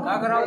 क्या कराओ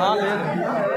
Valeu.